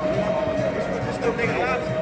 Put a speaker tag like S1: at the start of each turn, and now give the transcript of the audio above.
S1: Het is ook degradatie.